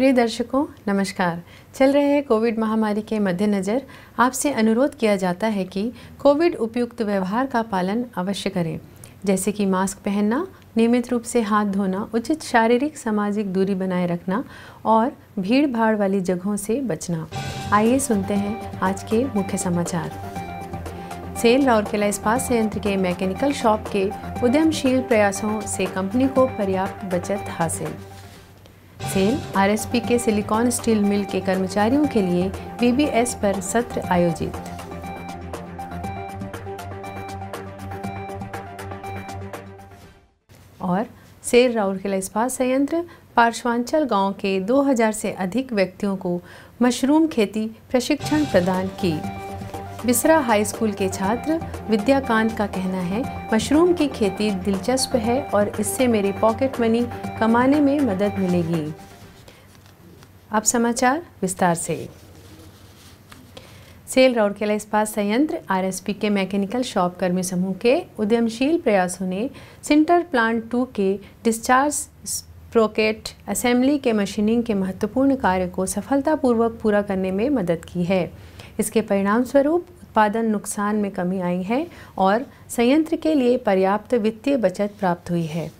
प्रिय दर्शकों, नमस्कार। चल रहे हैं कोविड महामारी के मद्देनज़र आपसे अनुरोध किया जाता है कि कोविड उपयुक्त व्यवहार का पालन अवश्य करें। जैसे कि मास्क पहनना, नियमित रूप से हाथ धोना, उचित शारीरिक सामाजिक दूरी बनाए रखना और भीड़ भाड़ वाली जगहों से बचना। आइए सुनते हैं आज के मुख्य समाचार। सेल राउरकेला इस्पात संयंत्र के मैकेनिकल शॉप के उद्यमशील प्रयासों से कंपनी को पर्याप्त बचत हासिल। सेल, आरएसपी के सिलिकॉन स्टील मिल के कर्मचारियों के लिए बीबीएस पर सत्र आयोजित। और सेल राउरकेला इस्पात संयंत्र, पार्श्वांचल गाँव के 2000 से अधिक व्यक्तियों को मशरूम खेती प्रशिक्षण प्रदान की। बिसरा हाई स्कूल के छात्र विद्याकांत का कहना है, मशरूम की खेती दिलचस्प है और इससे मेरी पॉकेट मनी कमाने में मदद मिलेगी। अब समाचार विस्तार से। सेल राउरकेला इस्पात संयंत्र, आरएसपी के मैकेनिकल शॉप कर्मी समूह के उद्यमशील प्रयासों ने सिंटर प्लांट टू के डिस्चार्ज प्रोकेट असेंबली के मशीनिंग के महत्वपूर्ण कार्य को सफलतापूर्वक पूरा करने में मदद की है। इसके परिणाम स्वरूप उत्पादन नुकसान में कमी आई है और संयंत्र के लिए पर्याप्त वित्तीय बचत प्राप्त हुई है।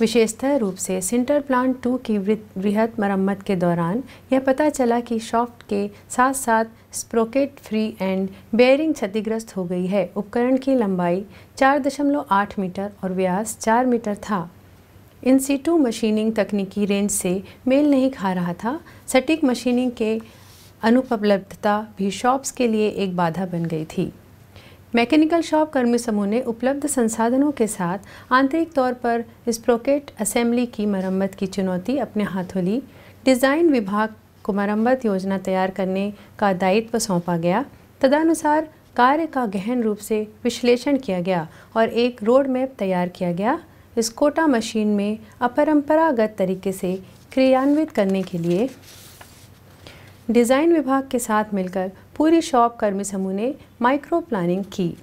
विशेषतः रूप से सिंटर प्लांट टू की वृहत मरम्मत के दौरान यह पता चला कि शॉफ्ट के साथ साथ स्प्रोकेट फ्री एंड बेयरिंग क्षतिग्रस्त हो गई है। उपकरण की लंबाई 4.8 मीटर और व्यास 4 मीटर था। इन सीटू मशीनिंग तकनीकी रेंज से मेल नहीं खा रहा था। सटीक मशीनिंग के अनुपलब्धता भी शॉप्स के लिए एक बाधा बन गई थी। मैकेनिकल शॉप कर्मी समूह ने उपलब्ध संसाधनों के साथ आंतरिक तौर पर स्प्रोकेट असेंबली की मरम्मत की चुनौती अपने हाथों ली। डिज़ाइन विभाग को मरम्मत योजना तैयार करने का दायित्व सौंपा गया। तदनुसार कार्य का गहन रूप से विश्लेषण किया गया और एक रोड मैप तैयार किया गया। इस कोटा मशीन में अपरंपरागत तरीके से क्रियान्वित करने के लिए डिज़ाइन विभाग के साथ मिलकर पूरी शॉप कर्मी समूह ने माइक्रो प्लानिंग की।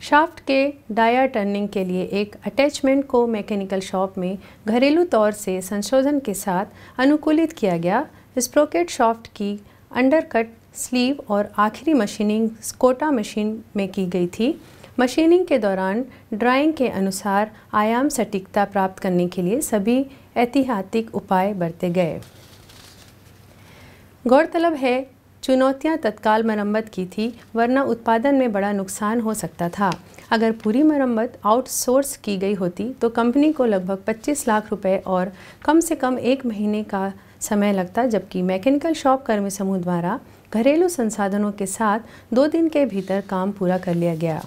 शाफ्ट के डाया टर्निंग के लिए एक अटैचमेंट को मैकेनिकल शॉप में घरेलू तौर से संशोधन के साथ अनुकूलित किया गया। स्प्रोकेट शॉफ्ट की अंडरकट स्लीव और आखिरी मशीनिंग स्कोटा मशीन में की गई थी। मशीनिंग के दौरान ड्राइंग के अनुसार आयाम सटीकता प्राप्त करने के लिए सभी ऐतिहातिक उपाय बरते गए। गौरतलब है, चुनौतियाँ तत्काल मरम्मत की थी, वरना उत्पादन में बड़ा नुकसान हो सकता था। अगर पूरी मरम्मत आउटसोर्स की गई होती तो कंपनी को लगभग 25 लाख रुपए और कम से कम एक महीने का समय लगता, जबकि मैकेनिकल शॉप कर्मी समूह द्वारा घरेलू संसाधनों के साथ दो दिन के भीतर काम पूरा कर लिया गया।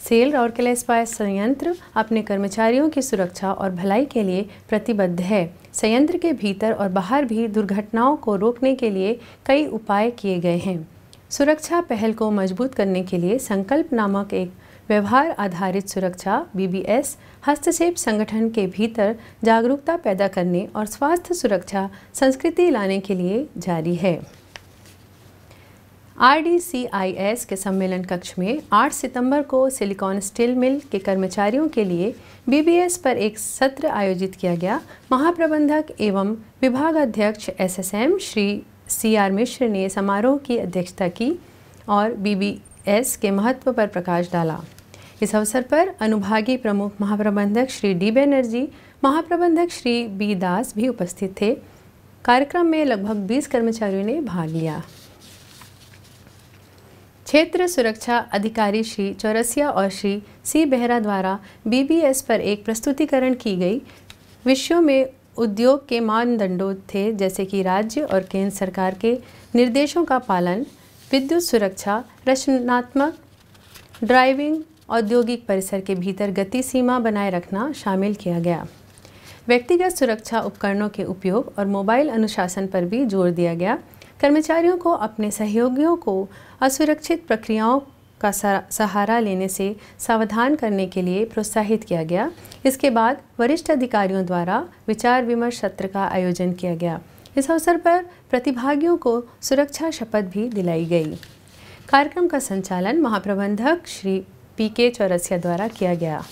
सेल राउरकेला इस्पात संयंत्र अपने कर्मचारियों की सुरक्षा और भलाई के लिए प्रतिबद्ध है। संयंत्र के भीतर और बाहर भी दुर्घटनाओं को रोकने के लिए कई उपाय किए गए हैं। सुरक्षा पहल को मज़बूत करने के लिए संकल्प नामक एक व्यवहार आधारित सुरक्षा बीबीएस हस्तक्षेप संगठन के भीतर जागरूकता पैदा करने और स्वास्थ्य सुरक्षा, संस्कृति लाने के लिए जारी है। आरडीसीआईएस के सम्मेलन कक्ष में 8 सितंबर को सिलिकॉन स्टील मिल के कर्मचारियों के लिए बीबीएस पर एक सत्र आयोजित किया गया। महाप्रबंधक एवं विभाग अध्यक्ष SSM Shri C R Mishra ने समारोह की अध्यक्षता की और बीबीएस के महत्व पर प्रकाश डाला। इस अवसर पर अनुभागीय प्रमुख महाप्रबंधक श्री डी बैनर्जी महाप्रबंधक श्री बी दास भी उपस्थित थे। कार्यक्रम में लगभग 20 कर्मचारियों ने भाग लिया। क्षेत्र सुरक्षा अधिकारी श्री चौरसिया और श्री सी बेहरा द्वारा बीबीएस पर एक प्रस्तुतिकरण की गई। विषयों में उद्योग के मानदंडों थे, जैसे कि राज्य और केंद्र सरकार के निर्देशों का पालन, विद्युत सुरक्षा, रचनात्मक, ड्राइविंग, औद्योगिक परिसर के भीतर गति सीमा बनाए रखना शामिल किया गया। व्यक्तिगत सुरक्षा उपकरणों के उपयोग और मोबाइल अनुशासन पर भी ज़ोर दिया गया। कर्मचारियों को अपने सहयोगियों को असुरक्षित प्रक्रियाओं का सहारा लेने से सावधान करने के लिए प्रोत्साहित किया गया। इसके बाद वरिष्ठ अधिकारियों द्वारा विचार विमर्श सत्र का आयोजन किया गया। इस अवसर पर प्रतिभागियों को सुरक्षा शपथ भी दिलाई गई। कार्यक्रम का संचालन महाप्रबंधक श्री पी के चौरसिया द्वारा किया गया।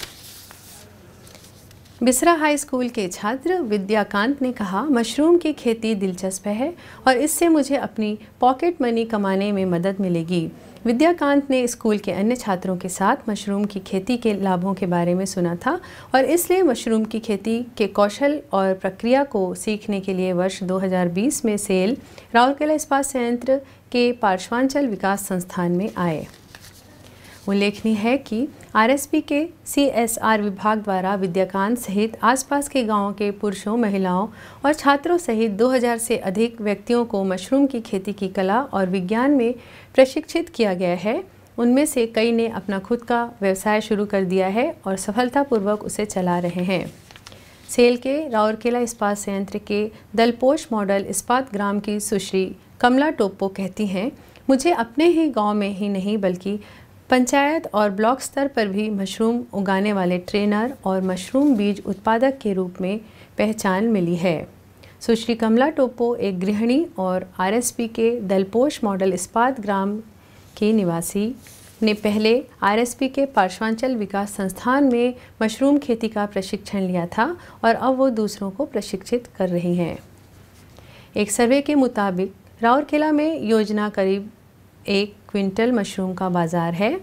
बिसरा हाई स्कूल के छात्र विद्याकांत ने कहा, मशरूम की खेती दिलचस्प है और इससे मुझे अपनी पॉकेट मनी कमाने में मदद मिलेगी। विद्याकांत ने स्कूल के अन्य छात्रों के साथ मशरूम की खेती के लाभों के बारे में सुना था और इसलिए मशरूम की खेती के कौशल और प्रक्रिया को सीखने के लिए वर्ष 2020 में सेल, राउरकेला इस्पात संयंत्र के पार्श्वांचल विकास संस्थान में आए। उल्लेखनीय है कि आरएसपी के सीएसआर विभाग द्वारा विद्याकांत सहित आसपास के गाँवों के पुरुषों, महिलाओं और छात्रों सहित 2000 से अधिक व्यक्तियों को मशरूम की खेती की कला और विज्ञान में प्रशिक्षित किया गया है। उनमें से कई ने अपना खुद का व्यवसाय शुरू कर दिया है और सफलतापूर्वक उसे चला रहे हैं। सेल के राउरकेला इस्पात संयंत्र के दलपोष मॉडल इस्पात ग्राम की सुश्री कमला टोप्पो कहती हैं, मुझे अपने ही गाँव में ही नहीं, बल्कि पंचायत और ब्लॉक स्तर पर भी मशरूम उगाने वाले ट्रेनर और मशरूम बीज उत्पादक के रूप में पहचान मिली है। सुश्री कमला टोपो, एक गृहिणी और आरएसपी के दलपोश मॉडल इस्पात ग्राम के निवासी, ने पहले आरएसपी के पार्श्वांचल विकास संस्थान में मशरूम खेती का प्रशिक्षण लिया था और अब वो दूसरों को प्रशिक्षित कर रही हैं। एक सर्वे के मुताबिक, राउरकेला में योजना करीब एक क्विंटल मशरूम का बाज़ार है।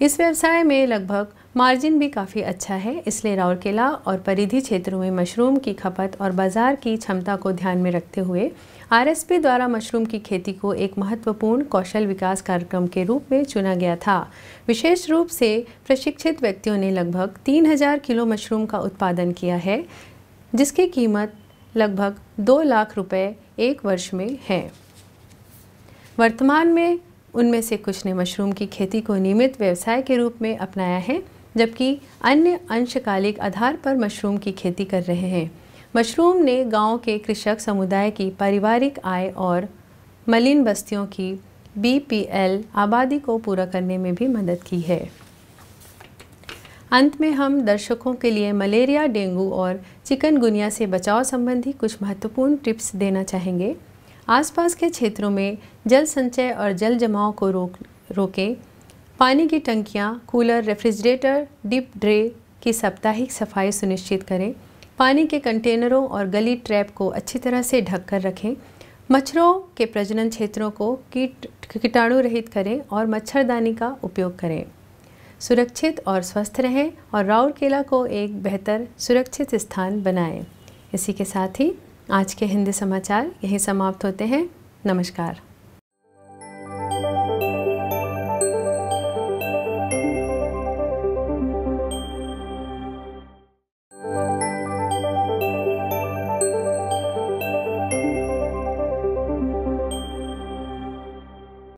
इस व्यवसाय में लगभग मार्जिन भी काफ़ी अच्छा है, इसलिए राउरकेला और परिधि क्षेत्रों में मशरूम की खपत और बाज़ार की क्षमता को ध्यान में रखते हुए आरएसपी द्वारा मशरूम की खेती को एक महत्वपूर्ण कौशल विकास कार्यक्रम के रूप में चुना गया था। विशेष रूप से प्रशिक्षित व्यक्तियों ने लगभग 3000 किलो मशरूम का उत्पादन किया है, जिसकी कीमत लगभग दो लाख रुपये एक वर्ष में है। वर्तमान में उनमें से कुछ ने मशरूम की खेती को नियमित व्यवसाय के रूप में अपनाया है, जबकि अन्य अंशकालिक आधार पर मशरूम की खेती कर रहे हैं। मशरूम ने गाँव के कृषक समुदाय की पारिवारिक आय और मलिन बस्तियों की बीपीएल आबादी को पूरा करने में भी मदद की है। अंत में हम दर्शकों के लिए मलेरिया, डेंगू और चिकनगुनिया से बचाव संबंधी कुछ महत्वपूर्ण टिप्स देना चाहेंगे। आसपास के क्षेत्रों में जल संचय और जल जमाव को रोक, रोकें, पानी की टंकियाँ, कूलर, रेफ्रिजरेटर, डिप ड्रे की साप्ताहिक सफ़ाई सुनिश्चित करें। पानी के कंटेनरों और गली ट्रैप को अच्छी तरह से ढक कर रखें। मच्छरों के प्रजनन क्षेत्रों को कीट, कीटाणु रहित करें और मच्छरदानी का उपयोग करें। सुरक्षित और स्वस्थ रहें और राउरकेला को एक बेहतर सुरक्षित स्थान बनाएँ। इसी के साथ ही आज के हिंदी समाचार यहीं समाप्त होते हैं। नमस्कार।